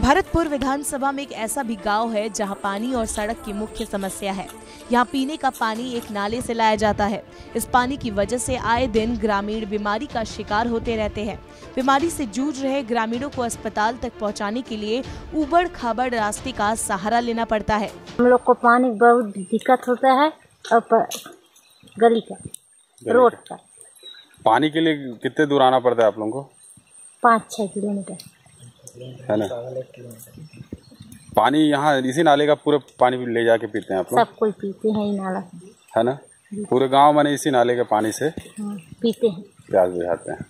भरतपुर विधानसभा में एक ऐसा भी गाँव है जहाँ पानी और सड़क की मुख्य समस्या है। यहाँ पीने का पानी एक नाले से लाया जाता है। इस पानी की वजह से आए दिन ग्रामीण बीमारी का शिकार होते रहते हैं। बीमारी से जूझ रहे ग्रामीणों को अस्पताल तक पहुँचाने के लिए उबड़ खाबड़ रास्ते का सहारा लेना पड़ता है। हम लोग को पानी बहुत दिक्कत होता है और गली का। रोड का। पानी के लिए कितने दूर आना पड़ता है आप लोगों को? पाँच छः किलोमीटर। है ना? पानी यहाँ इसी नाले का पूरा पानी ले जाके पीते हैं आप सब कोई पीते हैं ये नाला। है ना? पूरे गाँव में इसी नाले के पानी से हाँ, पीते हैं। प्यास बुझाते हैं।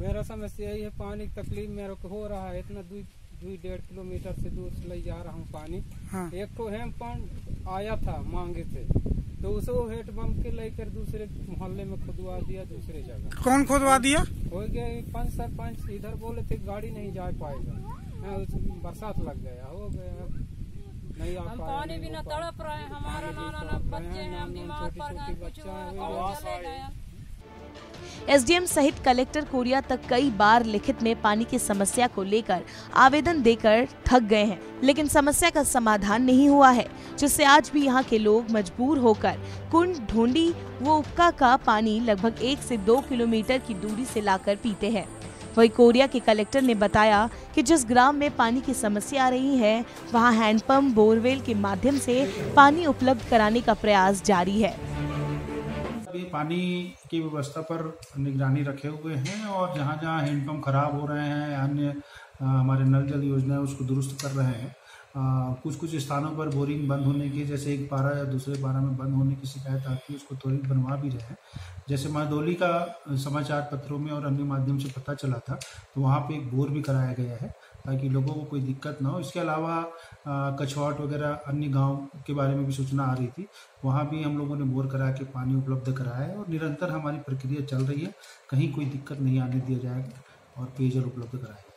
मेरा समस्या यही है पानी की तकलीफ़ मेरे को हो रहा है इतना दू दू डेढ़ किलोमीटर से दूर से ले जा रहा हूँ पानी। हाँ। एक तो हैंडपम्प आया था मांगे थे तो उसको हेड पंप के लेकर दूसरे मोहल्ले में खुदवा दिया दूसरे जगह। कौन खुदवा दिया? हो गया पंच सरपंच इधर बोले थे गाड़ी नहीं जा पाएगा। हाँ, बरसात लग गया हो गया। नहीं हम पानी भी न तड़प रहे हैं हमारा नाना ना बच्चे हैं हम बीमार पड़ गए कुछ हुआ, चले गए। एसडीएम सहित कलेक्टर कोरिया तक कई बार लिखित में पानी की समस्या को लेकर आवेदन देकर थक गए हैं, लेकिन समस्या का समाधान नहीं हुआ है, जिससे आज भी यहाँ के लोग मजबूर होकर कुंड ढूंढी, व उपका का पानी लगभग एक से दो किलोमीटर की दूरी से लाकर पीते हैं। वही कोरिया के कलेक्टर ने बताया कि जिस ग्राम में पानी की समस्या आ रही है, वहाँ हैंडपंप, बोरवेल के माध्यम से पानी उपलब्ध कराने का प्रयास जारी है। अभी पानी की व्यवस्था पर निगरानी रखे हुए हैं और जहाँ जहाँ हैंडपम्प खराब हो रहे हैं अन्य हमारे नल जल योजना है उसको दुरुस्त कर रहे हैं। आ, कुछ कुछ स्थानों पर बोरिंग बंद होने की जैसे एक पारा या दूसरे पारा में बंद होने की शिकायत आती है उसको त्वरित बनवा भी रहे हैं। जैसे महदौली का समाचार पत्रों में और अन्य माध्यम से पता चला था तो वहाँ पे एक बोर भी कराया गया है। ताकि लोगों को कोई दिक्कत ना हो। इसके अलावा कछवाट वगैरह, अन्य गाँव के बारे में भी सूचना आ रही थी। वहाँ भी हम लोगों ने बोर करा के पानी उपलब्ध कराया है और निरंतर हमारी प्रक्रिया चल रही है। कहीं कोई दिक्कत नहीं आने दिया जाएगा और पेयजल उपलब्ध कराया